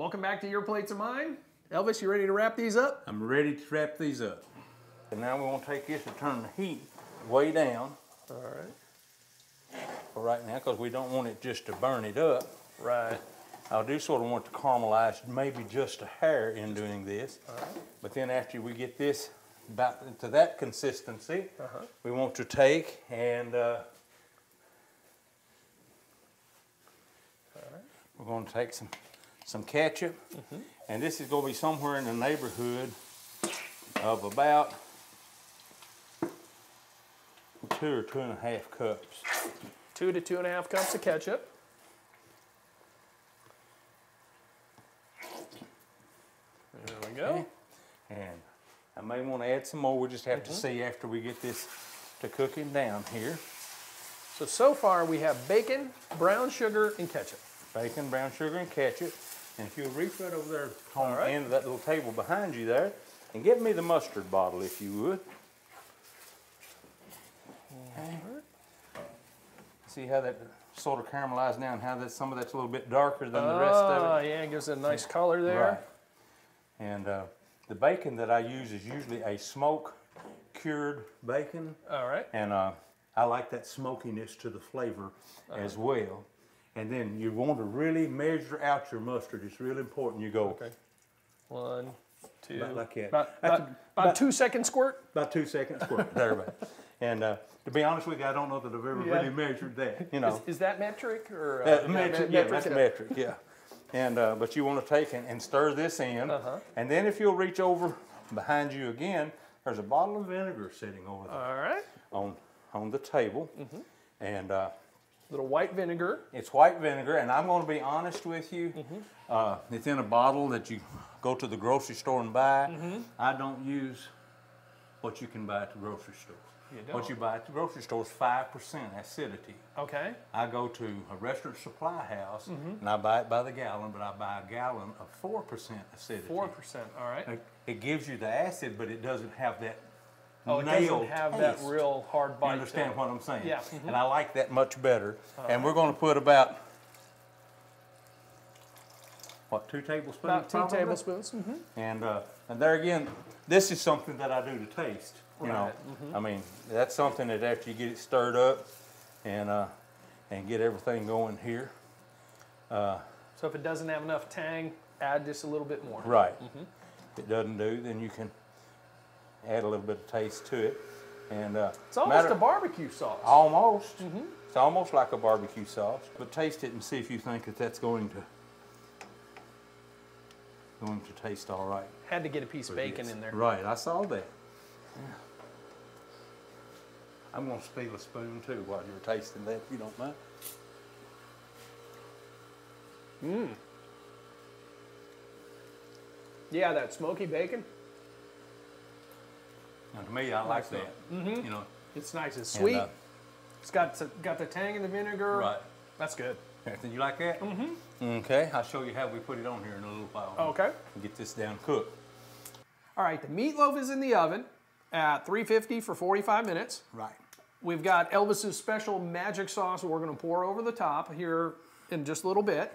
Welcome back to Your Plates or Mine. Elvis, you ready to wrap these up? I'm ready to wrap these up. And now we're gonna take this and turn the heat way down All right. for right now because we don't want it just to burn it up. Right. I do sort of want to caramelize maybe just a hair in doing this. But then after we get this about to that consistency, Uh-huh. we want to take and uh, we're going to take some some ketchup, and this is going to be somewhere in the neighborhood of about two or two and a half cups. Two to two and a half cups of ketchup. There we go. And I may want to add some more. We'll just have to mm-hmm. see after we get this to cooking down here. So, so far we have bacon, brown sugar, and ketchup. Bacon, brown sugar, and ketchup. And if you'll reach right over there on All the end of that little table behind you there, and get me the mustard bottle if you would. Okay. See how that sort of caramelized now and how that some of that's a little bit darker than the rest Oh, of it. yeah, it gives it a nice color there. Right. And uh, the bacon that I use is usually a smoke cured bacon. All right. And uh, I like that smokiness to the flavor as well. And then you want to really measure out your mustard. It's really important. You go Okay. One, two. About like that. About, about, a- about about- two second squirt. about two seconds squirt. there. And uh, to be honest with you, I don't know that I've ever Yeah. really measured that. You know, Is, is that metric or Uh, uh, metric, me- yeah, that's metric, yeah. And uh, but you want to take and, and stir this in, Uh-huh. and then if you'll reach over behind you again, there's a bottle of vinegar sitting over there All right. on on the table, Mm-hmm. and uh, Little white vinegar. it's white vinegar. And I'm going to be honest with you, Mm-hmm. uh, it's in a bottle that you go to the grocery store and buy. Mm-hmm. I don't use what you can buy at the grocery store. You What you buy at the grocery store is five percent acidity. Okay. I go to a restaurant supply house Mm-hmm. and I buy it by the gallon, but I buy a gallon of four percent acidity. Four percent. All right. It, it gives you the acid, but it doesn't have that Oh, it nail doesn't have that taste. real hard bite. You understand what I'm saying? Yeah, mhm. And I like that much better. And we're going to put about what two tablespoons? About two probably? tablespoons. Mm-hmm. And uh, and there again, this is something that I do to taste. You know, mm-hmm. I mean, that's something that after you get it stirred up and uh, and get everything going here, So if it doesn't have enough tang, add just a little bit more. right? If it doesn't do, then you can add a little bit of taste to it. And uh, It's almost matter- a barbecue sauce. almost. It's almost like a barbecue sauce. But taste it and see if you think that that's going to going to taste all right. Had to get a piece of bacon in there. Right, I saw that. I'm going to steal a spoon too while you're tasting that, if you don't mind. Mmm. Yeah, that smoky bacon. To me, I like that. You know, It's nice. It's and, sweet. uh, it's got the, got the tang in the vinegar. right. That's good. Did you like that? Mm-hmm. Okay, I'll show you how we put it on here in a little while. Okay. And get this down cooked. All right. The meatloaf is in the oven at 350 for 45 minutes. Right. We've got Elvis's special magic sauce we're going to pour over the top here in just a little bit.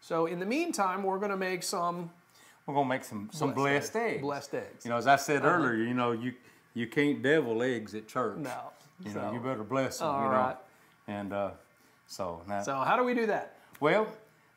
So in the meantime, we're going to make some We're gonna make some some blessed, eggs. Blessed eggs. You know, as I said earlier, you know, you you can't devil eggs at church. No. You know, you better bless them. All you know. right. And uh, so now, So how do we do that? well,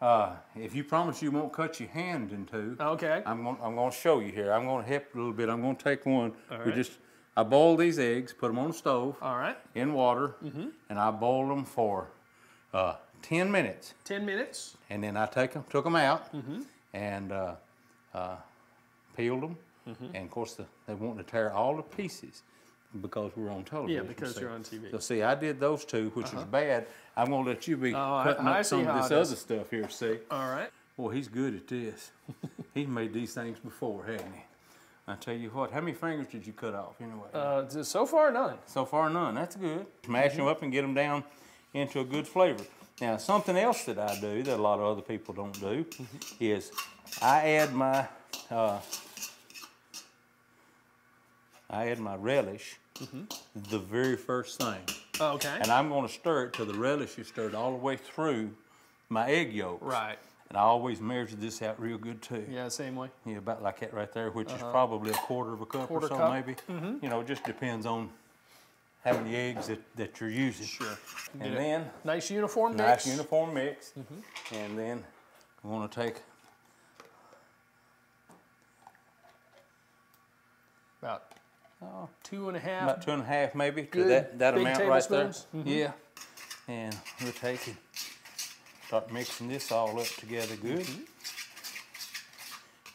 uh, if you promise you won't cut your hand in two, Okay. I'm going I'm going to show you here. I'm going to help a little bit. I'm going to take one. All right. We just I boil these eggs, put them on the stove All right. in water, Mm-hmm. and I boil them for uh, 10 minutes. 10 minutes. And then I take them, took them out, Mm-hmm. and uh, uh, peeled them. Mm-hmm. And of course, the, they want to tear all the pieces because we're on television. Yeah, because see. you're on TV. So see, I did those two, which is bad. I'm to let you be Uh-huh. Oh, cutting I up see some of this other stuff here. See, All right. boy, he's good at this. he's made these things before, hasn't he? I tell you what, how many fingers did you cut off anyway? Uh, so- so far, none. So far, none. That's good. Smash them up and get them down into a good flavor. Now, something else that I do that a lot of other people don't do is I add my uh, I add my relish mm-hmm. the very first thing, oh, Okay. and I'm going to stir it till the relish is stirred all the way through my egg yolks. Right. And I always measure this out real good too. Yeah, same way. Yeah, about like that right there, which is uh-huh. probably a quarter of a cup Uh-huh. Quarter or so, cup. maybe. Mm-hmm. You know, it just depends on how many eggs that, that you're using. Sure. And Get then, Nice uniform nice mix. uniform mix. Mm-hmm. And then we want to take About two and a half. about two and a half maybe to that, that big amount right there. tablespoons. Mm-hmm. Yeah. And we'll take it, start mixing this all up together good. Mm-hmm.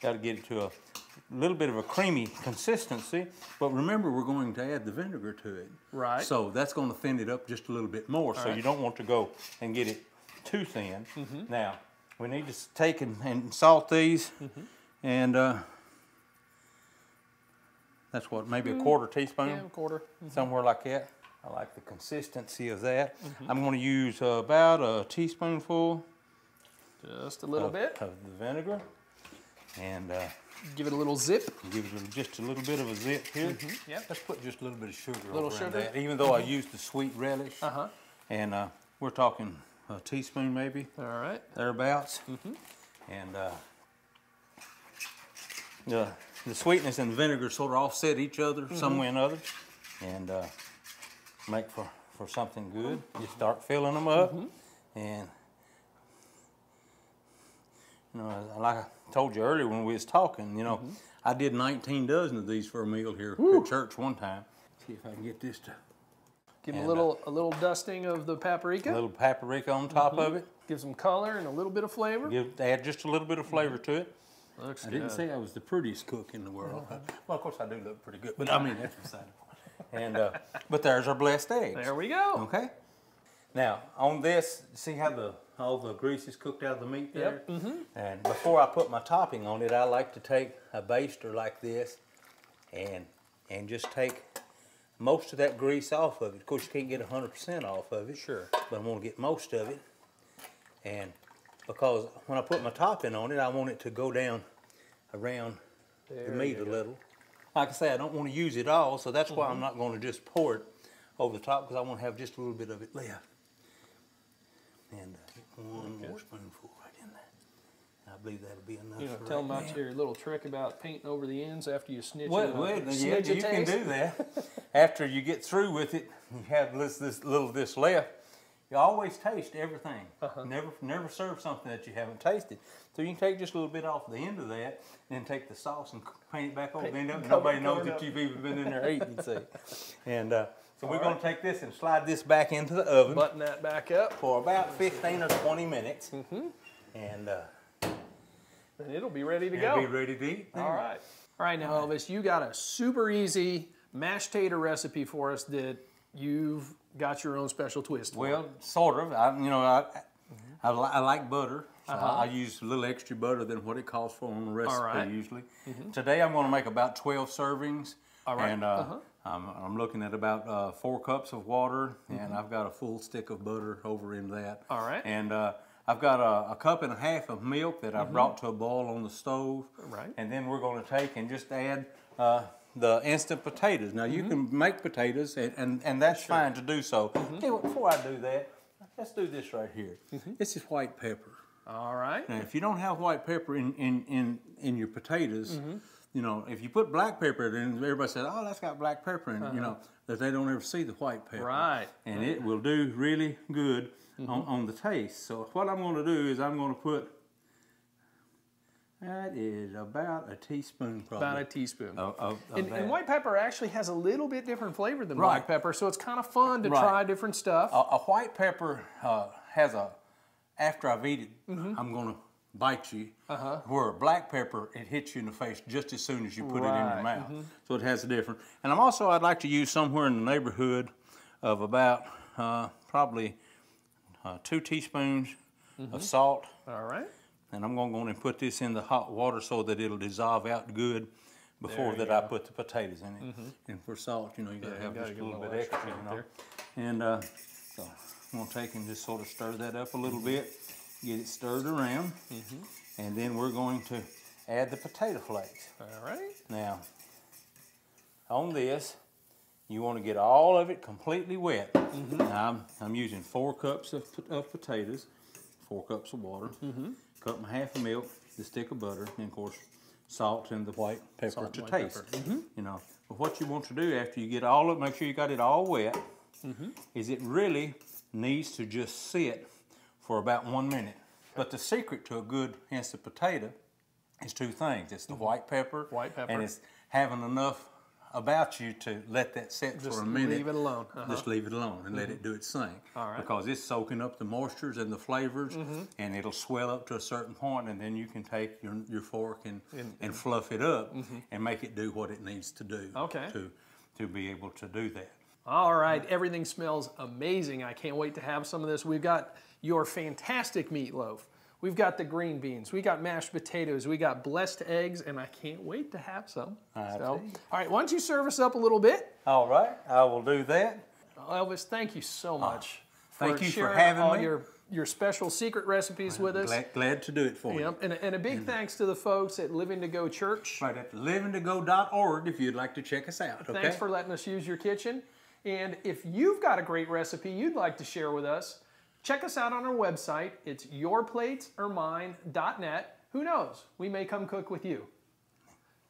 Got to get it to a little bit of a creamy consistency, but remember we're going to add the vinegar to it. Right. So that's going to thin it up just a little bit more. so right. You don't want to go and get it too thin. Now we need to take and, and salt these, Mm-hmm. and uh, that's what maybe a quarter teaspoon Mm. yeah, quarter. somewhere like that. I like the consistency of that. Mm-hmm. I'm going to use uh, about a teaspoonful Just a little of, bit. of the vinegar, and uh, Give it a little zip. give it just a little bit of a zip here. Yep. Let's put just a little bit of sugar Little sugar? that, even though I used the sweet relish. Uh huh. And uh, we're talking a teaspoon maybe, All right. thereabouts. Mm-hmm. And uh, the, sweetness and the vinegar sort of offset each other Mm-hmm. some way or another and uh, make for, for something good. You start filling them up Mm-hmm. and you know, like I told you earlier when we was talking, you know, Mm-hmm. I did 19 dozen of these for a meal here at church one time. See if I can get this to Give And, a little a little dusting of the paprika. a little paprika on top of it. Give some color and a little bit of flavor. Give add just a little bit of flavor to it. Looks I didn't good. say I was the prettiest cook in the world. Well, of course I do look pretty good, but I mean that's beside the point. And uh, but there's our blessed eggs. There we go. Okay. Now on this, see how the all the grease is cooked out of the meat there. Yep, mm-hmm. And before I put my topping on it, I like to take a baster like this, and and just take most of that grease off of it. Of course, you can't get hundred percent off of it. Sure. But I want to get most of it, and because when I put my topping on it, I want it to go down around the meat a little. Like I say, I don't want to use it all, so that's why I'm Mm-hmm. not going to just pour it over the top because I want to have just a little bit of it left. And uh, one more spoonful right in there. I believe that'll be enough. You know, tell them about now. your little trick about painting over the ends after you snitch Well, it. well, uh, yeah, snitch you can do that. After you get through with it, you have this, this little this left. You always taste everything. Uh-huh. Never, never serve something that you haven't tasted. So you can take just a little bit off the end of that, and then take the sauce and paint it back over the end of it. Nobody knows cover it that you've even been in there eating. See, and uh, so we're going to take this and slide this back into the oven Button that back up, for about 15 or 20 minutes, Mm-hmm. and uh, and it'll be ready to it'll go. be ready to eat. All right. All right, now Elvis, you got a super easy mashed tater recipe for us that you've got your own special twist. Well, sort of. I, you know, I, I, li- I like butter. So Uh-huh. I, I use a little extra butter than what it calls for on the recipe right. usually. Today I'm going to make about 12 servings. All right. And uh, I'm, I'm looking at about uh, four cups of water, and I've got a full stick of butter over in that. All right. And uh, I've got a, a cup and a half of milk that I brought to a boil on the stove. Right. And then we're going to take and just add uh, the instant potatoes. Now you mm-hmm. can make potatoes, and, and, and that's fine to do so. Mm-hmm. Hey, well, before I do that, let's do this right here. Mm-hmm. This is white pepper. All right. Now, if you don't have white pepper in, in, in, in your potatoes, you know, if you put black pepper in, everybody says, "Oh, that's got black pepper in it," you uh-huh. know, that they don't ever see the white pepper. Right. And it will do really good on, on the taste. So what I'm going to do is I'm going to put that is about a teaspoon probably About a teaspoon. of, of, of And, and white pepper actually has a little bit different flavor than Right. black pepper, so it's kind of fun to Right. try different stuff. a, a white pepper uh, has a after I've eaten, Mm-hmm. I'm gonna bite you. Uh-huh. Where a black pepper, it hits you in the face just as soon as you put it in your mouth. So it has a different. And I'm also I'd like to use somewhere in the neighborhood of about uh, probably uh, two teaspoons Mm-hmm. of salt. All right. And I'm gonna go in and put this in the hot water so that it'll dissolve out good before There you that I put the potatoes in it. Mm-hmm. And for salt, you know, you gotta you have gotta just a give little bit extra extra, you right know. And uh, so I'm gonna take and just sort of stir that up a little mm-hmm. bit, get it stirred around, mm-hmm. and then we're going to add the potato flakes. All right. Now, on this, you want to get all of it completely wet. Now, I'm, I'm using four cups of, pot- of potatoes, four cups of water, cup and a half of milk, the stick of butter, and of course, salt and the white pepper to white taste. pepper. Mm-hmm. You know, but what you want to do after you get all of, make sure you got it all wet, mm-hmm. is it really needs to just sit for about one minute. But the secret to a good instant potato is two things. It's the mm-hmm. white pepper, White pepper. and it's having enough about you to let that set Just for a minute. leave it alone. Uh-huh. Just leave it alone and let it mm-hmm. do its thing. All right. Because it's soaking up the moistures and the flavors, mm-hmm. and it'll swell up to a certain point, and then you can take your, your fork and, and fluff it up mm-hmm. and make it do what it needs to do Okay. to, to be able to do that. All right, everything smells amazing. I can't wait to have some of this. We've got your fantastic meatloaf. We've got the green beans. We got mashed potatoes. We got blessed eggs, and I can't wait to have some. I so, see. all right, why don't you serve us up a little bit? All right, I will do that. Elvis, thank you so much. Ah, thank you for sharing having all me. Your, your special secret recipes with us. Glad, glad to do it for you. And, and a big thanks to the folks at Living to Go Church. Right at livingtogo.org if you'd like to check us out. Okay. Thanks for letting us use your kitchen. And if you've got a great recipe you'd like to share with us, check us out on our website. It's yourplatesormine.net. Who knows? We may come cook with you.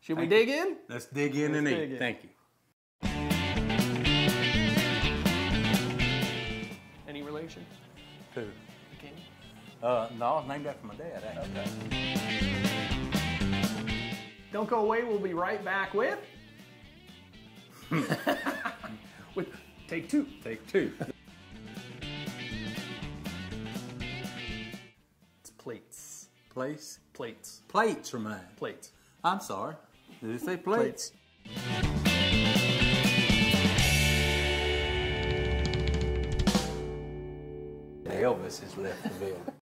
Should we dig in? Let's dig in and Let's eat. dig in. Thank you. Any relation? Two. Okay. Uh, no, it's named after my dad. Actually. Don't go away. We'll be right back with. with take two. Take two. Place. Plates. Plates are mine. Plates. I'm sorry. Did you say plates? Elvis has left the building.